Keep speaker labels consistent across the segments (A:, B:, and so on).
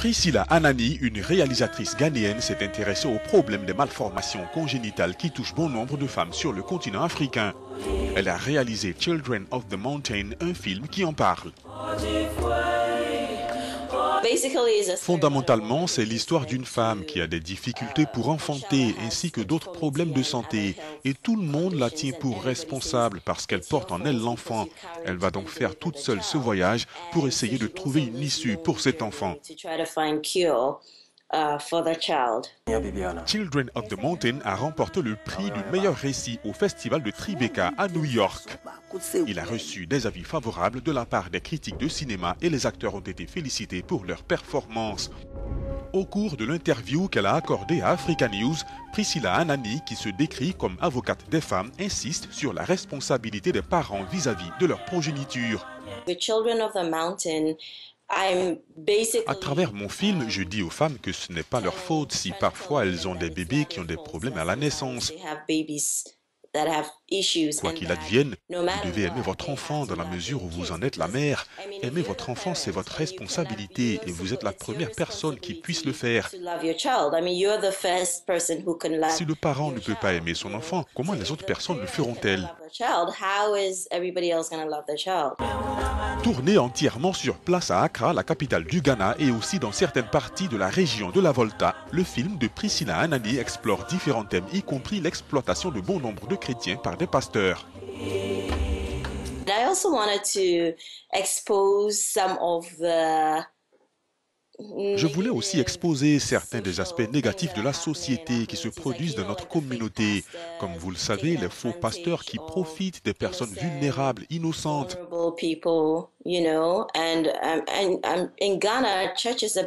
A: Priscilla Anani, une réalisatrice ghanéenne, s'est intéressée au problème des malformations congénitales qui touchent bon nombre de femmes sur le continent africain. Elle a réalisé Children of the Mountain, un film qui en parle. Fondamentalement, c'est l'histoire d'une femme qui a des difficultés pour enfanter ainsi que d'autres problèmes de santé. Et tout le monde la tient pour responsable parce qu'elle porte en elle l'enfant. Elle va donc faire toute seule ce voyage pour essayer de trouver une issue pour cet enfant. Uh, Children of the Mountain a remporté le prix du meilleur récit au festival de Tribeca à New York. Il a reçu des avis favorables de la part des critiques de cinéma et les acteurs ont été félicités pour leur performance. Au cours de l'interview qu'elle a accordée à Africa News, Priscilla Anani, qui se décrit comme avocate des femmes, insiste sur la responsabilité des parents vis-à-vis -vis de leur progéniture. Children of the Mountain à travers mon film, je dis aux femmes que ce n'est pas leur faute si parfois elles ont des bébés qui ont des problèmes à la naissance. Quoi qu'il advienne, vous devez aimer votre enfant dans la mesure où vous en êtes la mère. Aimer votre enfant, c'est votre responsabilité et vous êtes la première personne qui puisse le faire. Si le parent ne peut pas aimer son enfant, comment les autres personnes le feront-elles? Tourné entièrement sur place à Accra, la capitale du Ghana, et aussi dans certaines parties de la région de la Volta, le film de Priscilla Anani explore différents thèmes, y compris l'exploitation de bon nombre de chrétiens par des pasteurs. Je voulais aussi exposer certains des aspects négatifs de la société qui se produisent dans notre communauté. Comme vous le savez, les faux pasteurs qui profitent des personnes vulnérables, innocentes.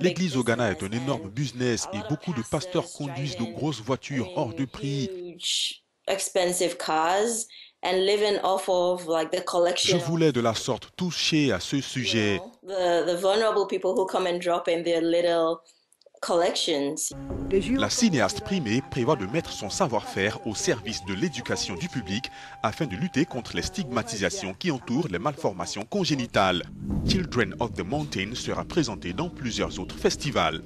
A: L'église au Ghana est un énorme business et beaucoup de pasteurs conduisent de grosses voitures hors de prix. Je voulais de la sorte toucher à ce sujet. La cinéaste primée prévoit de mettre son savoir-faire au service de l'éducation du public afin de lutter contre les stigmatisations qui entourent les malformations congénitales. Children of the Mountain sera présenté dans plusieurs autres festivals.